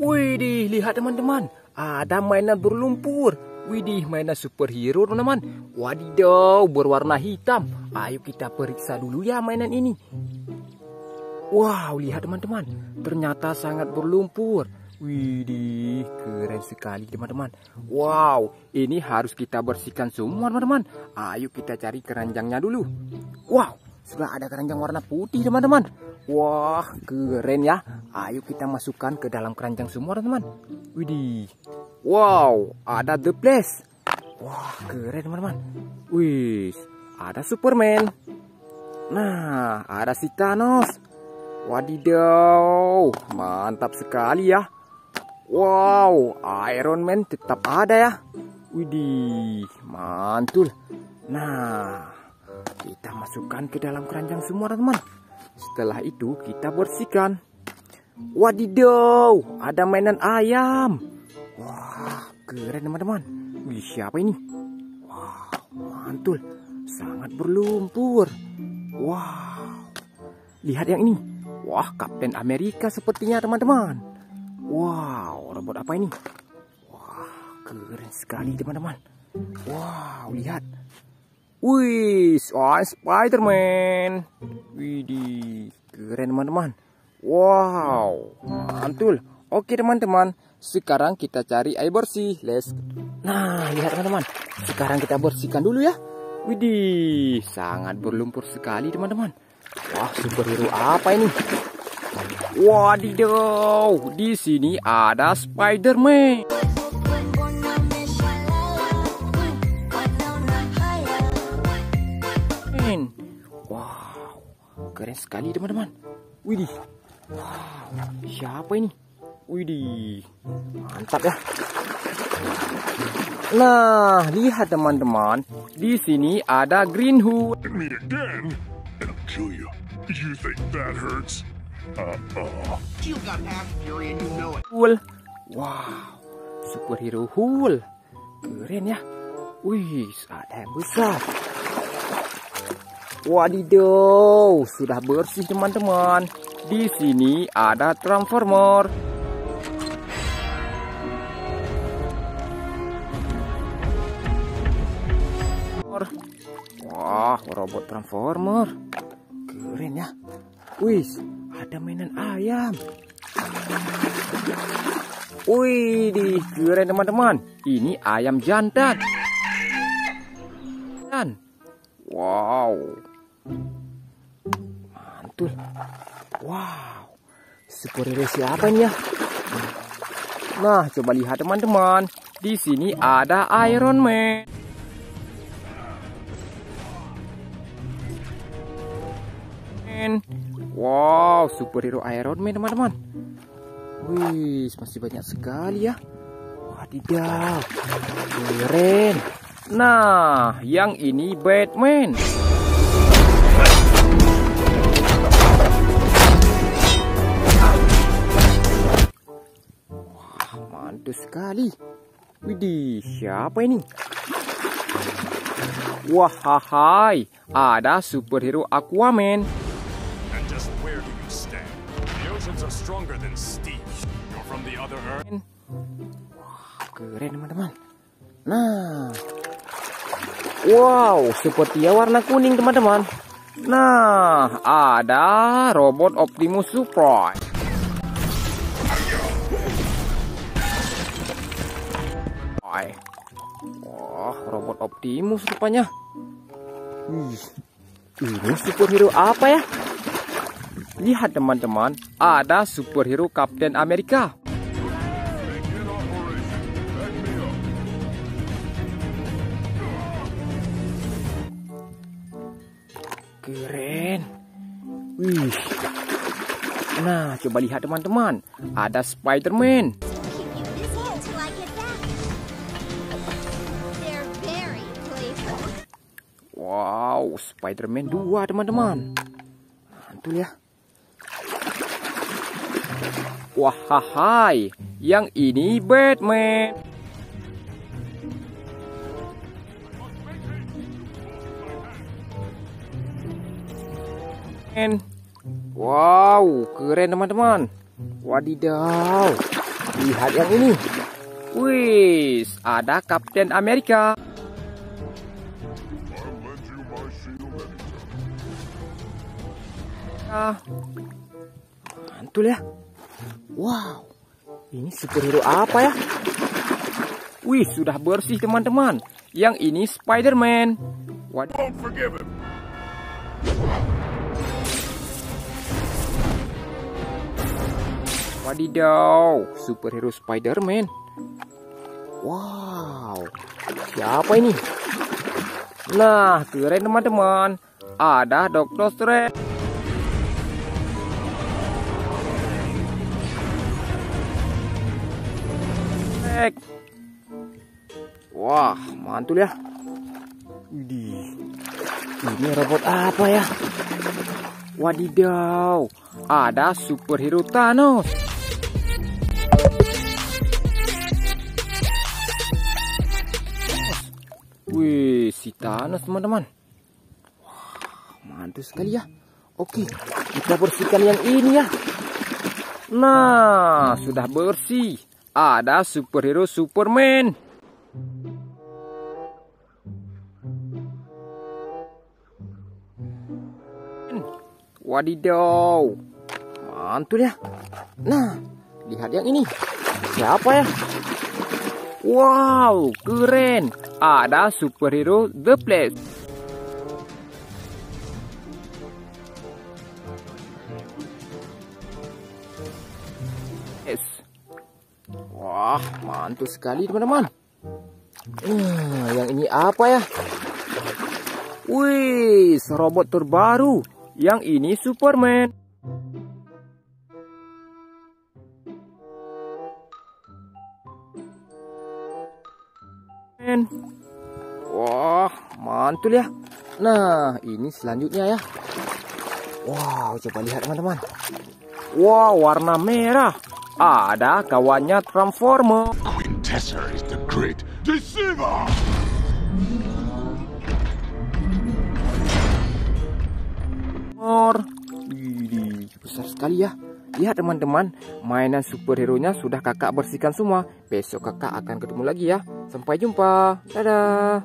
Widih, lihat teman-teman. Ada mainan berlumpur. Widih, mainan superhero teman-teman. Wadidaw, berwarna hitam. Ayo kita periksa dulu ya mainan ini. Wow, lihat teman-teman. Ternyata sangat berlumpur. Widih, keren sekali teman-teman. Wow, ini harus kita bersihkan semua teman-teman. Ayo kita cari keranjangnya dulu. Wow, sudah ada keranjang warna putih teman-teman. Wah, keren ya. Ayo kita masukkan ke dalam keranjang semua teman-teman. Widih. Wow, ada The Place. Wah, keren teman-teman. Wih, ada Superman. Nah, ada si Thanos. Wadidaw, mantap sekali ya. Wow, Iron Man tetap ada ya. Widih, mantul. Nah, kita masukkan ke dalam keranjang semua teman-teman. Setelah itu kita bersihkan. Wadidaw, ada mainan ayam. Wah, keren teman-teman. Wih, siapa ini? Wah, mantul. Sangat berlumpur. Wow. Lihat yang ini. Wah, Kapten Amerika sepertinya teman-teman. Wow, robot apa ini? Wah, keren sekali teman-teman. Wow, lihat. Wih, oh, Spider-Man. Widih, keren teman-teman. Wow, mantul. Oke teman-teman, sekarang kita cari air bersih. Let's. Nah, lihat teman-teman. Sekarang kita bersihkan dulu ya. Widih, sangat berlumpur sekali teman-teman. Wah, superhero apa ini? Wadidaw, di sini ada Spider-Man. Wow, keren sekali teman-teman. Widih, wow, siapa ini? Widih, mantap ya. Nah, lihat teman-teman, di sini ada Green Hood. Me again, and I'll kill you. You think that hurts? You got half fury and you know it. Hulk. Wow, superhero Hulk. Keren ya. Wih, ada yang besar. Wadidaw, sudah bersih teman-teman. Di sini ada transformer. Wah, robot transformer. Keren ya. Wih, ada mainan ayam. Wih, keren teman-teman. Ini ayam jantan. Wow, mantul. Wow, superhero siapa ini ya? Nah, coba lihat teman-teman. Di sini ada Iron Man. Wow, superhero Iron Man teman-teman. Wih, masih banyak sekali ya. Wadidaw, keren. Nah, yang ini Batman. Sekali. Widih, siapa ini? Wah, hai, ada superhero Aquaman. And just where do you stand? The oceans are stronger than steel. You're from the other Earth. Keren teman-teman. Nah. Wow, sepertinya warna kuning teman-teman. Nah, ada robot Optimus Prime. Wah, robot Optimus rupanya. Wih, ini superhero apa ya? Lihat teman-teman, ada superhero Kapten Amerika. Keren. Wih. Nah, coba lihat teman-teman. Ada Spider-Man. Wow, Spider-Man 2 teman-teman. Mantul ya. Wah, hai. Yang ini Batman. Wow, keren teman-teman. Wadidaw. lihat yang ini. Wih, ada Kapten Amerika. Ah, mantul ya. Wow, ini superhero apa ya? Wih, sudah bersih teman-teman. Yang ini Spider-Man. Wadidaw, superhero Spider-Man. Wow, siapa ini? Nah, keren teman-teman. Ada Doctor Strange. Wah, mantul ya. Widih. Ini robot apa ya? Wadidaw, ada superhero Thanos. Wih, si Thanos teman-teman. Wah, mantul sekali ya. Oke, kita bersihkan yang ini ya. Nah, sudah bersih. Ada superhero Superman. Wadidaw. Mantul ya. Nah, lihat yang ini. Siapa ya? Wow, keren. Ada superhero The Flash. Mantul sekali teman-teman. Hmm, yang ini apa ya? Wih, robot terbaru. Yang ini Superman. Wah, mantul ya. Nah, ini selanjutnya ya. Wow, coba lihat teman-teman. Wow, warna merah. Ada kawannya Transformer. Quintessa is the great deceiver. Widih, besar sekali ya. Lihat teman-teman, mainan superhero-nya sudah kakak bersihkan semua. Besok kakak akan ketemu lagi ya. Sampai jumpa. Dadah.